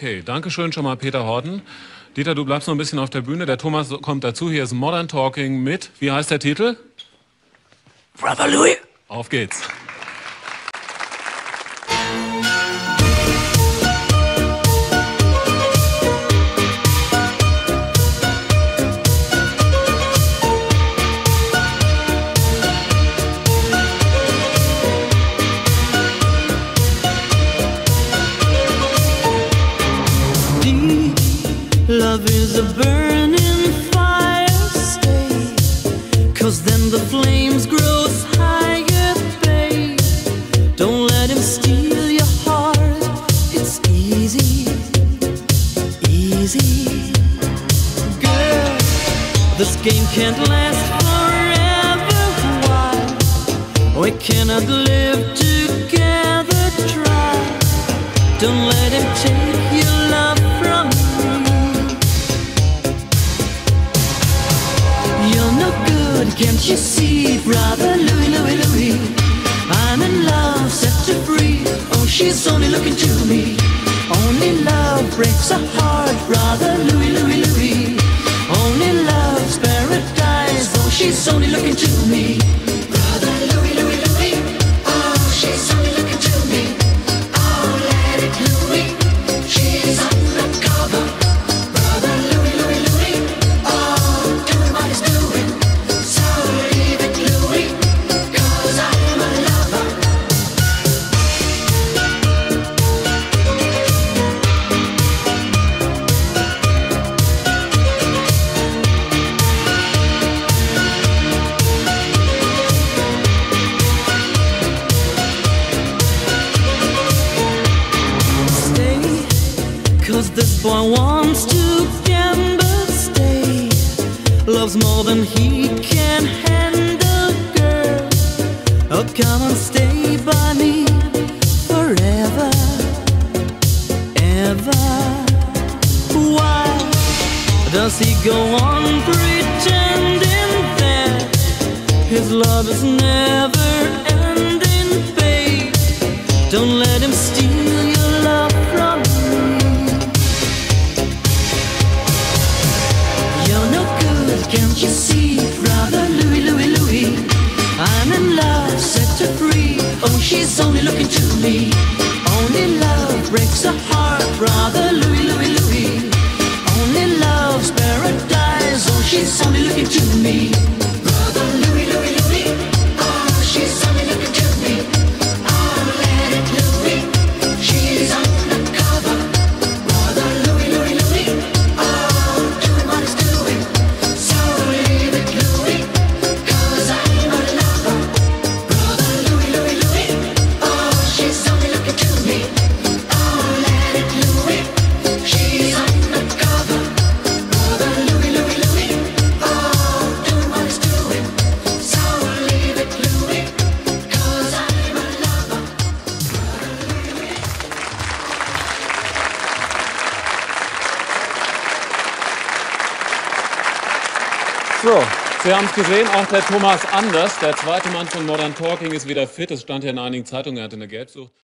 Okay, danke schön schon mal, Peter Horten. Dieter, du bleibst noch ein bisschen auf der Bühne. Der Thomas kommt dazu. Hier ist Modern Talking mit, wie heißt der Titel? Brother Louis. Auf geht's. This game can't last forever. Why? We cannot live together. Try. Don't let him take your love from me. You're no good, can't you see, brother Louie, Louie, Louie? She's only looking to me. Only love breaks a heart, brother Louie, Louie, this boy wants to gamble. Stay, loves more than he can handle, girl. Oh, come and stay by me forever, ever. Why does he go on pretending that his love is never ending, babe? Don't let him steal only looking to me. Only love breaks a heart, brother Louie, Louie, Louie. Only love's paradise. Oh, she's only looking to me. So, Sie haben es gesehen, auch der Thomas Anders, der zweite Mann von Modern Talking, ist wieder fit. Es stand ja in einigen Zeitungen, er hatte eine Gelbsucht.